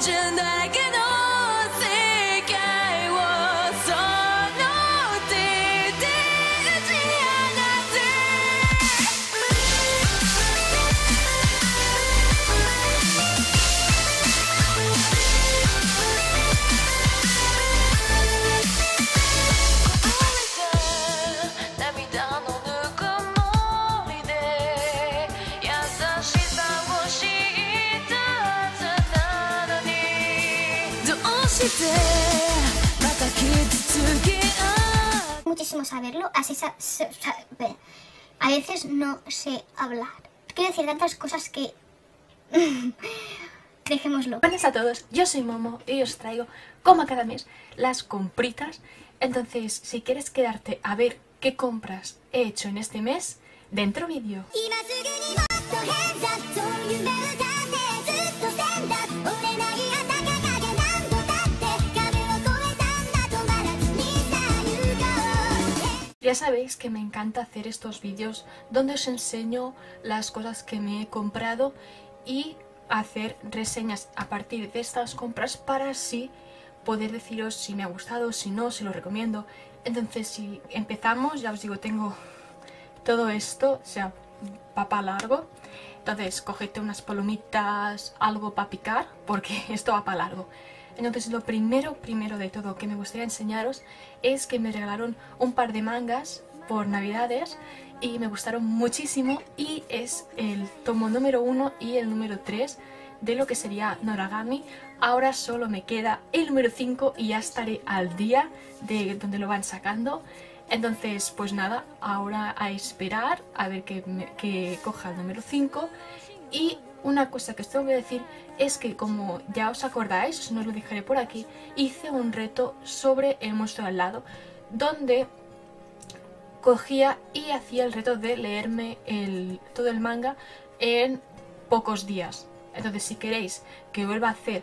imagine that 合う muchísimo saberlo, así sa- sa- sa- ve. a veces no sé hablar. Quiero decir tantas cosas que... Dejémoslo. Buenas a todos, yo soy Momo y os traigo, como cada mes, las compritas. Entonces, si quieres quedarte a ver qué compras he hecho en este mes, dentro vídeo. Ya sabéis que me encanta hacer estos vídeos donde os enseño las cosas que me he comprado y hacer reseñas a partir de estas compras para así poder deciros si me ha gustado, si no, si lo recomiendo. Entonces, si empezamos, ya os digo, tengo todo esto, o sea, papá largo. Entonces, cogete unas palomitas, algo para picar, porque esto va para largo. Entonces, lo primero, primero de todo que me gustaría enseñaros es que me regalaron un par de mangas por navidades y me gustaron muchísimo y es el tomo número 1 y el número 3 de lo que sería Noragami. Ahora solo me queda el número 5 y ya estaré al día de donde lo van sacando. Entonces, pues nada, ahora a esperar a ver que, me- que coja el número 5. Y una cosa que os tengo que decir es que, como ya os acordáis, no os lo dejaré por aquí, hice un reto sobre el monstruo al lado, donde cogía y hacía el reto de leerme todo el manga en pocos días. Entonces, si queréis que vuelva a hacer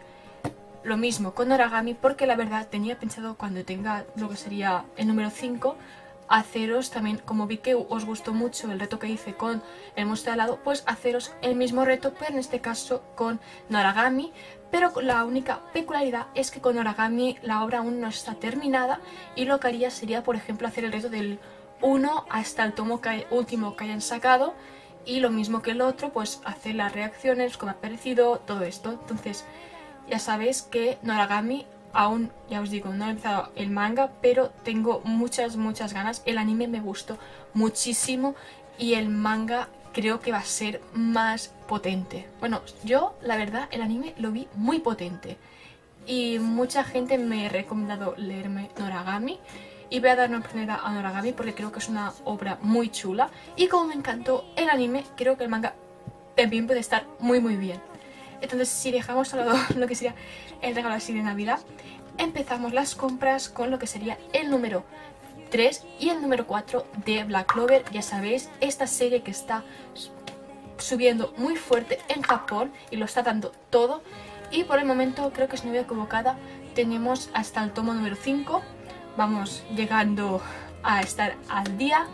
lo mismo con Origami, porque la verdad tenía pensado cuando tenga lo que sería el número 5, haceros también, como vi que os gustó mucho el reto que hice con el monstruo al lado, pues haceros el mismo reto, pero en este caso con Noragami. Pero la única peculiaridad es que con Noragami la obra aún no está terminada y lo que haría sería, por ejemplo, hacer el reto del 1 hasta el tomo que último que hayan sacado y lo mismo que el otro, pues hacer las reacciones, cómo ha parecido, todo esto. Entonces, ya sabéis que Noragami aún, ya os digo, no he empezado el manga, pero tengo muchas, muchas ganas. El anime me gustó muchísimo y el manga creo que va a ser más potente. Bueno, yo la verdad el anime lo vi muy potente y mucha gente me ha recomendado leerme Noragami y voy a dar una oportunidad a Noragami porque creo que es una obra muy chula y como me encantó el anime, creo que el manga también puede estar muy muy bien. Entonces, si dejamos lado lo que sería el regalo así de Navidad, empezamos las compras con lo que sería el número 3 y el número 4 de Black Clover. Ya sabéis, esta serie que está subiendo muy fuerte en Japón y lo está dando todo. Y por el momento, creo que si no voy equivocada, tenemos hasta el tomo número 5. Vamos llegando a estar al día.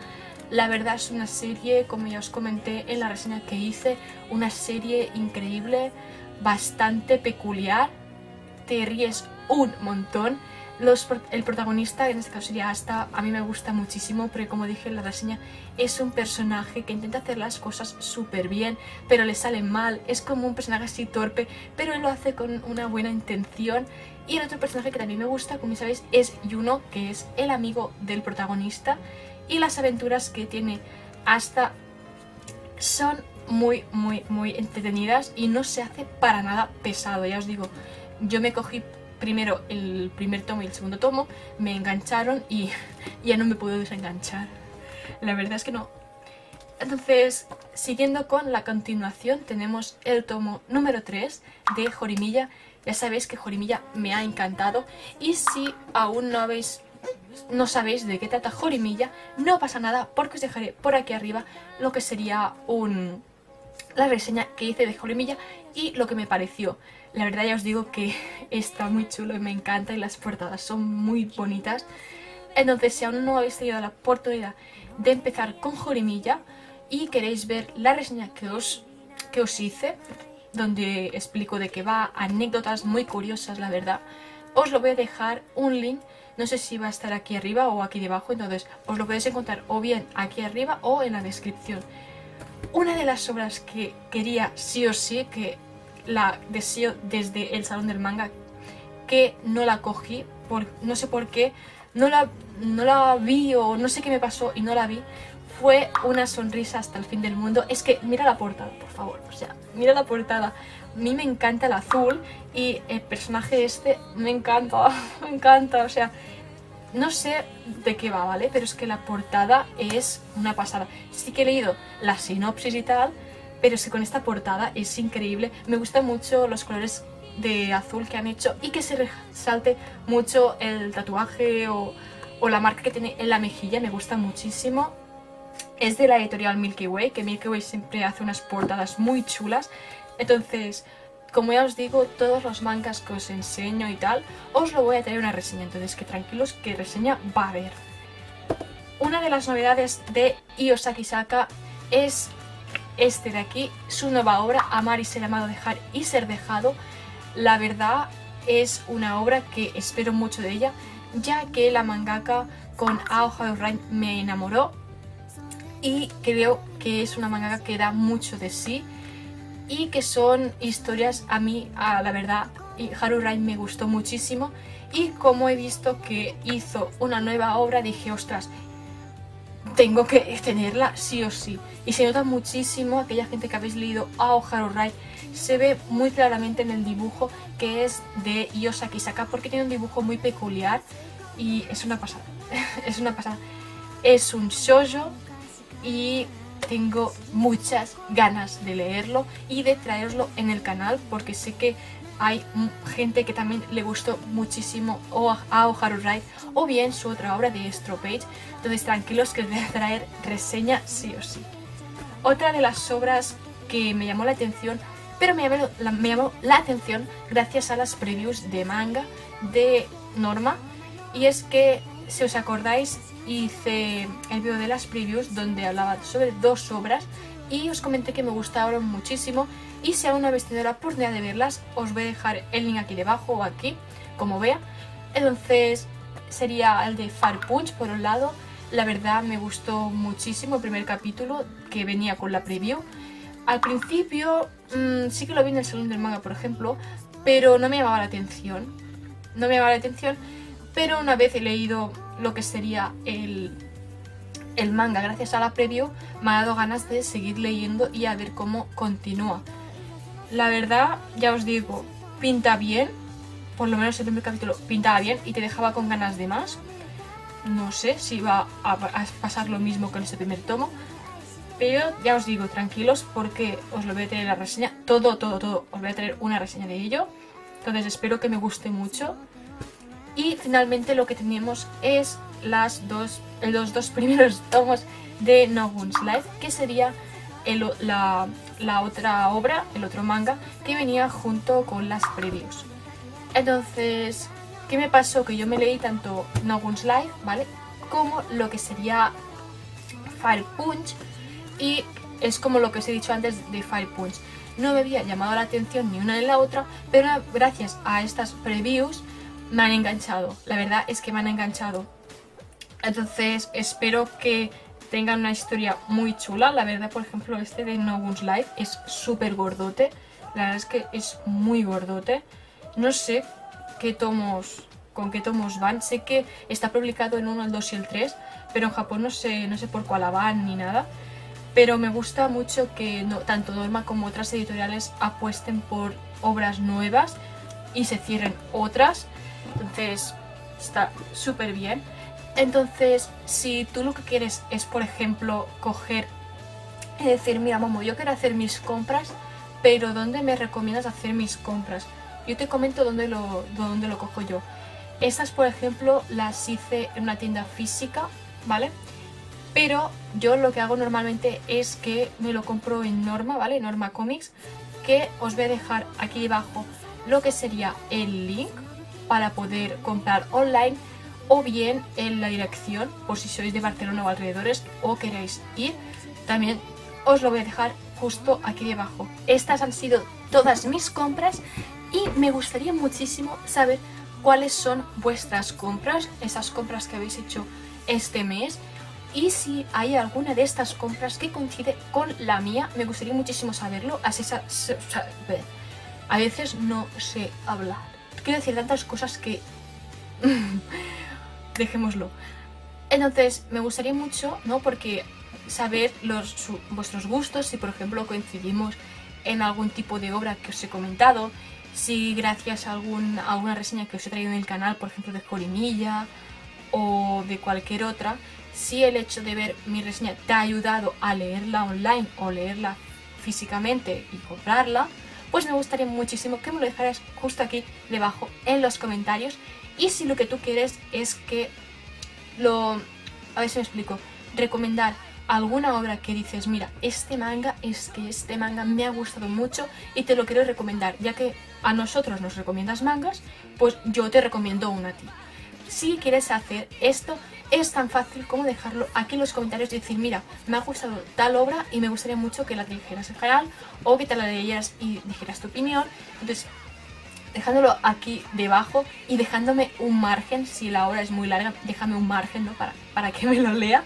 La verdad es una serie, como ya os comenté en la reseña que hice, una serie increíble, bastante peculiar. Te ríes un montón. El protagonista, en este caso sería Asta, a mí me gusta muchísimo, porque como dije en la reseña, es un personaje que intenta hacer las cosas súper bien, pero le sale mal. Es como un personaje así torpe, pero él lo hace con una buena intención. Y el otro personaje que también me gusta, como sabéis, es Yuno, que es el amigo del protagonista. Y las aventuras que tiene Asta son muy, muy, muy entretenidas y no se hace para nada pesado. Ya os digo, yo me cogí primero el primer tomo y el segundo tomo, me engancharon y ya no me puedo desenganchar. La verdad es que no. Entonces, siguiendo con la continuación, tenemos el tomo número 3 de Jorimilla. Ya sabéis que Jorimilla me ha encantado y si aún no habéis no sabéis de qué trata Jorimilla, no pasa nada porque os dejaré por aquí arriba lo que sería la reseña que hice de Jorimilla y lo que me pareció. La verdad ya os digo que está muy chulo y me encanta y las portadas son muy bonitas. Entonces si aún no habéis tenido la oportunidad de empezar con Jorimilla y queréis ver la reseña que os, que os hice, donde explico de qué va, anécdotas muy curiosas, la verdad. Os lo voy a dejar un link, no sé si va a estar aquí arriba o aquí debajo, entonces os lo podéis encontrar o bien aquí arriba o en la descripción. Una de las obras que quería sí o sí, que la deseo desde el Salón del Manga, que no la cogí, por, no sé por qué, no la, no la vi o no sé qué me pasó y no la vi, fue una sonrisa hasta el fin del mundo. Es que mira la portada, por favor, o sea, mira la portada. A mí me encanta el azul y el personaje este me encanta, me encanta, o sea, no sé de qué va, ¿vale? Pero es que la portada es una pasada. Sí que he leído la sinopsis y tal, pero es que con esta portada es increíble. Me gustan mucho los colores de azul que han hecho y que se resalte mucho el tatuaje o, o la marca que tiene en la mejilla, me gusta muchísimo. Es de la editorial Milky Way, que Milky Way siempre hace unas portadas muy chulas. Entonces, como ya os digo, todos los mangas que os enseño y tal, os lo voy a traer una reseña. Entonces, que tranquilos, que reseña va a haber. Una de las novedades de Iosaki Saka es este de aquí, su nueva obra, Amar y ser amado, dejar y ser dejado. La verdad es una obra que espero mucho de ella, ya que la mangaka con Ao Harurai me enamoró y creo que es una mangaka que da mucho de sí y que son historias a mí, a la verdad, y Harurai me gustó muchísimo y como he visto que hizo una nueva obra dije, ostras, tengo que tenerla sí o sí. Y se nota muchísimo, aquella gente que habéis leído Ao Harurai, se ve muy claramente en el dibujo que es de Yosaki Saka porque tiene un dibujo muy peculiar y es una pasada, es una pasada. Es un shoujo y tengo muchas ganas de leerlo y de traerlo en el canal porque sé que hay gente que también le gustó muchísimo Ao Harurai o bien su otra obra de Page entonces tranquilos que os voy a traer reseña sí o sí. Otra de las obras que me llamó la atención, pero me llamó la, me llamó la atención gracias a las previews de manga de Norma y es que si os acordáis hice el vídeo de las previews donde hablaba sobre dos obras y os comenté que me gustaron muchísimo. Y si aún no habéis tenido la oportunidad de verlas os voy a dejar el link aquí debajo o aquí como vea. Entonces sería el de Far Punch por un lado. La verdad me gustó muchísimo el primer capítulo que venía con la preview. Al principio mmm, sí que lo vi en el salón del manga por ejemplo pero no me llamaba la atención. No me llamaba la atención pero una vez he leído lo que sería el, el manga gracias a la preview me ha dado ganas de seguir leyendo y a ver cómo continúa. La verdad, ya os digo, pinta bien, por lo menos el primer capítulo pintaba bien y te dejaba con ganas de más. No sé si va a pasar lo mismo con este primer tomo, pero ya os digo, tranquilos porque os lo voy a tener la reseña, todo, todo, todo, os voy a traer una reseña de ello. Entonces espero que me guste mucho y finalmente lo que tenemos es las dos, los dos primeros tomos de No One's Life, que sería la, la, otra obra, el otro manga, que venía junto con las previews. Entonces, ¿qué me pasó? Que yo me leí tanto No One's Life, ¿vale? Como lo que sería Fire Punch y es como lo que os he dicho antes de Fire Punch. No me había llamado la atención ni una ni la otra, pero gracias a estas previews me han enganchado. La verdad es que me han enganchado. Entonces espero que tengan una historia muy chula. La verdad, por ejemplo, este de No One's Life es súper gordote. La verdad es que es muy gordote. No sé qué tomos, con qué tomos van. Sé que está publicado en 1, el 2 y el 3, pero en Japón no sé, no sé por cuál van ni nada. Pero me gusta mucho que tanto Norma como otras editoriales apuesten por obras nuevas y se cierren otras entonces está súper bien. Entonces, si tú lo que quieres es, por ejemplo, coger y decir, mira, Momo, yo quiero hacer mis compras, pero ¿dónde me recomiendas hacer mis compras? Yo te comento dónde lo, dónde lo cojo yo. Estas, por ejemplo, las hice en una tienda física, ¿vale? Pero yo lo que hago normalmente es que me lo compro en Norma, ¿vale? Norma Comics, que os voy a dejar aquí debajo lo que sería el link para poder comprar online o bien en la dirección por si sois de Barcelona o alrededores o queréis ir. También os lo voy a dejar justo aquí debajo. Estas han sido todas mis compras y me gustaría muchísimo saber cuáles son vuestras compras, esas compras que habéis hecho este mes y si hay alguna de estas compras que coincide con la mía, me gustaría muchísimo saberlo. Así a veces no sé hablar. Quiero decir tantas cosas que dejémoslo. Entonces, me gustaría mucho, ¿no? Porque saber los, su- vuestros gustos, si por ejemplo coincidimos en algún tipo de obra que os he comentado, si gracias a, algún, a alguna reseña que os he traído en el canal, por ejemplo de Jorimilla o de cualquier otra, si el hecho de ver mi reseña te ha ayudado a leerla online o leerla físicamente y comprarla, pues me gustaría muchísimo que me lo dejaras justo aquí debajo en los comentarios. Y si lo que tú quieres es que lo... A ver si me explico. Recomendar alguna obra que dices, mira, este manga, es que este manga me ha gustado mucho y te lo quiero recomendar. Ya que a nosotros nos recomiendas mangas, pues yo te recomiendo uno a ti. Si quieres hacer esto, es tan fácil como dejarlo aquí en los comentarios y decir, mira, me ha gustado tal obra y me gustaría mucho que la dijeras en canal o que te la leyeras y dijeras tu opinión. Entonces, dejándolo aquí debajo y dejándome un margen, si la obra es muy larga, déjame un margen ¿no? para, para que me lo lea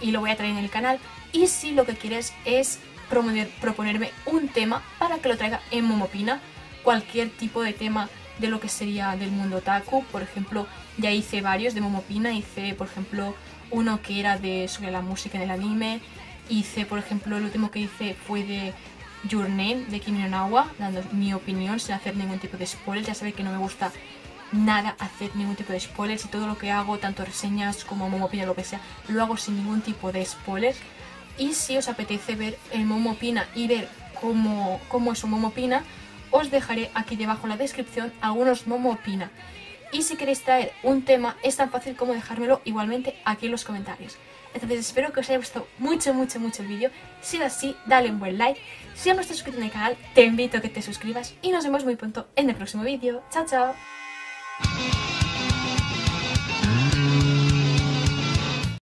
y lo voy a traer en el canal. Y si lo que quieres es promover- proponerme un tema para que lo traiga en Momopina, cualquier tipo de tema de lo que sería del mundo otaku, por ejemplo, ya hice varios de Momopina, hice por ejemplo uno que era de sobre la música en el anime, hice por ejemplo el último que hice fue de Your Name de Kimi no Nawa, dando mi opinión sin hacer ningún tipo de spoiler, ya sabéis que no me gusta nada hacer ningún tipo de spoilers y todo lo que hago, tanto reseñas como Momopina, lo que sea, lo hago sin ningún tipo de spoilers. Y si os apetece ver el Momopina y ver cómo, cómo es un Momopina, os dejaré aquí debajo en la descripción algunos Momopina. Y si queréis traer un tema, es tan fácil como dejármelo igualmente aquí en los comentarios. Entonces espero que os haya gustado mucho, mucho, mucho el vídeo. Si es así, dale un buen like. Si aún no estás suscrito en el canal, te invito a que te suscribas y nos vemos muy pronto en el próximo vídeo. ¡Chao, chao!